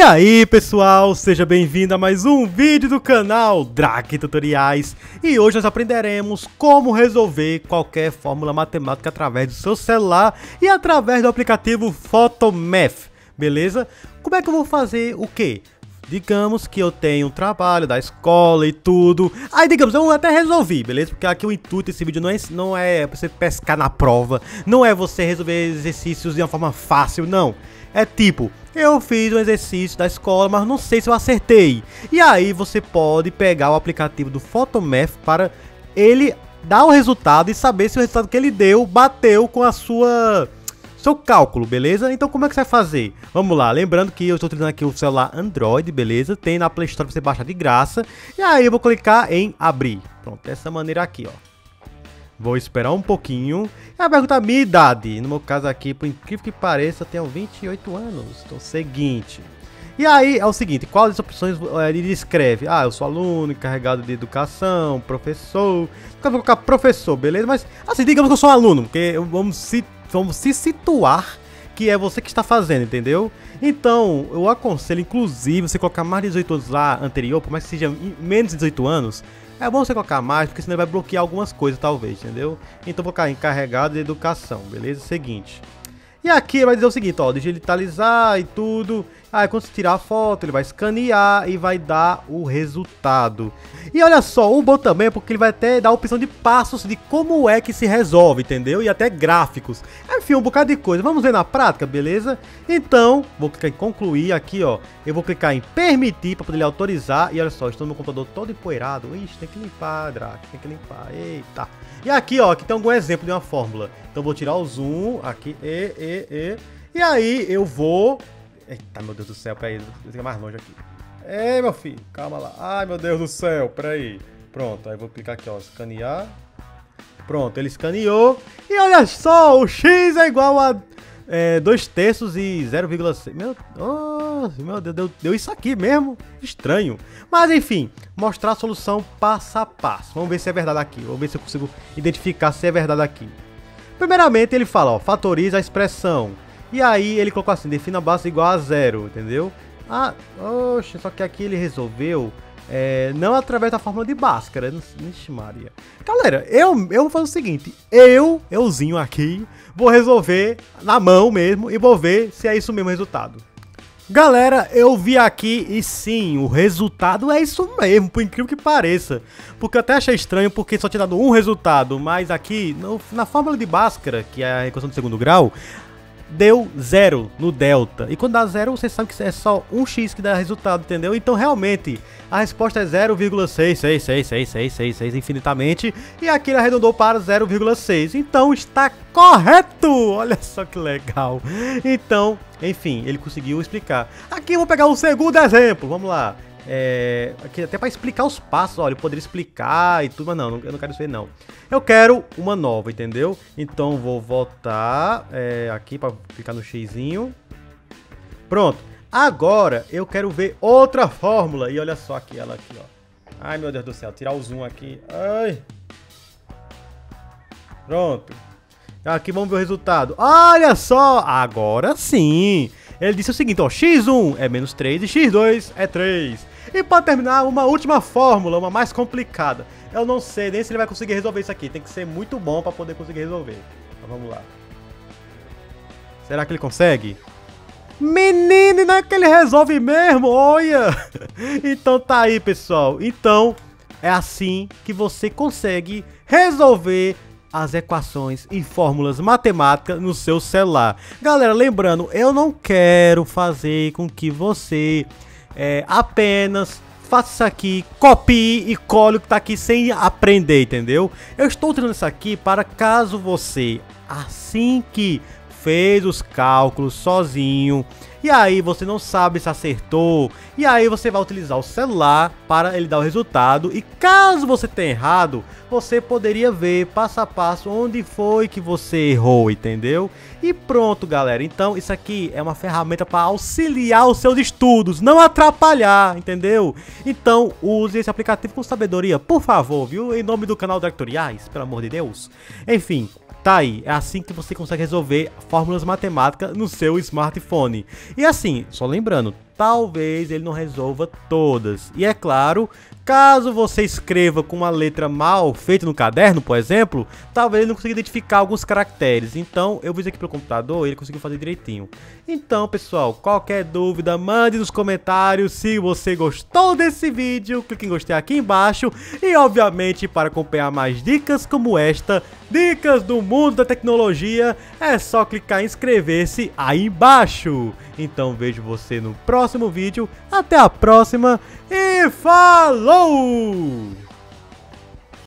E aí pessoal, seja bem-vindo a mais um vídeo do canal Drake Tutoriais E hoje nós aprenderemos como resolver qualquer fórmula matemática através do seu celular e através do aplicativo Photomath, beleza? Como é que eu vou fazer o quê? Digamos que eu tenho um trabalho da escola e tudo. Aí, digamos, eu até resolvi, beleza? Porque aqui o intuito desse vídeo não é, não é você pescar na prova, não é você resolver exercícios de uma forma fácil, não. É tipo, eu fiz um exercício da escola, mas não sei se eu acertei. E aí você pode pegar o aplicativo do Photomath para ele dar o resultado e saber se o resultado que ele deu bateu com a sua seu cálculo, beleza? Então como é que você vai fazer? Vamos lá, lembrando que eu estou utilizando aqui o celular Android, beleza? Tem na Play Store para você baixar de graça. E aí eu vou clicar em abrir. Pronto, dessa maneira aqui, ó. Vou esperar um pouquinho. E vai perguntar a minha idade. No meu caso aqui, por incrível que pareça, eu tenho 28 anos. Então, seguinte. E aí é o seguinte, quais as opções ele descreve? Ah, eu sou aluno, encarregado de educação, professor. Eu vou colocar professor, beleza? Mas assim, digamos que eu sou aluno, porque vamos se, vamos se situar que é você que está fazendo, entendeu? Então, eu aconselho, inclusive, você colocar mais de 18 anos lá anterior, por mais que seja menos de 18 anos, é bom você colocar mais, porque senão vai bloquear algumas coisas, talvez, entendeu? Então vou colocar encarregado de educação, beleza? Seguinte. E aqui vai dizer o seguinte, ó, digitalizar e tudo. Aí quando você tirar a foto, ele vai escanear e vai dar o resultado. E olha só, o bom também é porque ele vai até dar a opção de passos de como é que se resolve, entendeu? E até gráficos. Enfim, um bocado de coisa. Vamos ver na prática, beleza? Então, vou clicar em concluir aqui, ó. Eu vou clicar em permitir para poder autorizar. E olha só, estou no meu computador todo empoeirado. Ixi, tem que limpar, Drac, tem que limpar. Eita. E aqui, ó, aqui tem algum exemplo de uma fórmula. Então vou tirar o zoom aqui, e, e, e. E aí eu vou Eita, meu Deus do céu, peraí, eu mais longe aqui. Ei, meu filho, calma lá. Ai, meu Deus do céu, peraí. Pronto, aí vou clicar aqui, ó, escanear. Pronto, ele escaneou. E olha só, o X é igual a 2 é, terços e 0,6. Meu, oh, meu Deus, deu, deu isso aqui mesmo. Estranho. Mas enfim, mostrar a solução passo a passo. Vamos ver se é verdade aqui. Vamos ver se eu consigo identificar se é verdade aqui. Primeiramente, ele fala, ó, fatoriza a expressão e aí ele colocou assim, defina a base igual a zero, entendeu? Ah, oxe, só que aqui ele resolveu é, não através da fórmula de Bhaskara. Ixi Maria. Galera, eu, eu vou fazer o seguinte, eu, euzinho aqui, vou resolver na mão mesmo e vou ver se é isso mesmo o resultado. Galera, eu vi aqui e sim, o resultado é isso mesmo, por incrível que pareça. Porque eu até achei estranho porque só tinha dado um resultado, mas aqui, no, na fórmula de Bhaskara, que é a equação de segundo grau, deu zero no delta. E quando dá zero, você sabe que é só um x que dá resultado, entendeu? Então, realmente, a resposta é 0,6666666 infinitamente. E aqui ele arredondou para 0,6. Então, está correto! Olha só que legal. Então, enfim, ele conseguiu explicar. Aqui eu vou pegar um segundo exemplo. Vamos lá. É, até para explicar os passos, olha, eu poderia explicar e tudo, mas não, eu não quero isso aí não. Eu quero uma nova, entendeu? Então vou voltar é, aqui para clicar no xizinho. Pronto. Agora eu quero ver outra fórmula. E olha só aqui, ela aqui, ó. Ai, meu Deus do céu, tirar o zoom aqui. Ai. Pronto. Aqui vamos ver o resultado. Olha só, agora sim. Ele disse o seguinte, ó, x1 é menos 3 e x2 é 3. E para terminar, uma última fórmula, uma mais complicada. Eu não sei nem se ele vai conseguir resolver isso aqui. Tem que ser muito bom para poder conseguir resolver. Então vamos lá. Será que ele consegue? Menino, não é que ele resolve mesmo? Olha! Então tá aí, pessoal. Então, é assim que você consegue resolver as equações e fórmulas matemáticas no seu celular. Galera, lembrando, eu não quero fazer com que você é, apenas faça isso aqui, copie e cole o que está aqui sem aprender, entendeu? Eu estou tirando isso aqui para caso você, assim que fez os cálculos sozinho, e aí você não sabe se acertou, e aí você vai utilizar o celular para ele dar o resultado, e caso você tenha errado, você poderia ver passo a passo onde foi que você errou, entendeu? E pronto, galera. Então, isso aqui é uma ferramenta para auxiliar os seus estudos, não atrapalhar, entendeu? Então, use esse aplicativo com sabedoria, por favor, viu? Em nome do canal Directoriais, pelo amor de Deus. Enfim, Tá aí, é assim que você consegue resolver fórmulas matemáticas no seu smartphone. E assim, só lembrando, talvez ele não resolva todas. E é claro, Caso você escreva com uma letra mal feita no caderno, por exemplo, talvez ele não consiga identificar alguns caracteres. Então, eu fiz aqui pelo computador e ele conseguiu fazer direitinho. Então, pessoal, qualquer dúvida, mande nos comentários. Se você gostou desse vídeo, clique em gostei aqui embaixo. E, obviamente, para acompanhar mais dicas como esta, dicas do mundo da tecnologia, é só clicar em inscrever-se aí embaixo. Então, vejo você no próximo vídeo. Até a próxima e falou!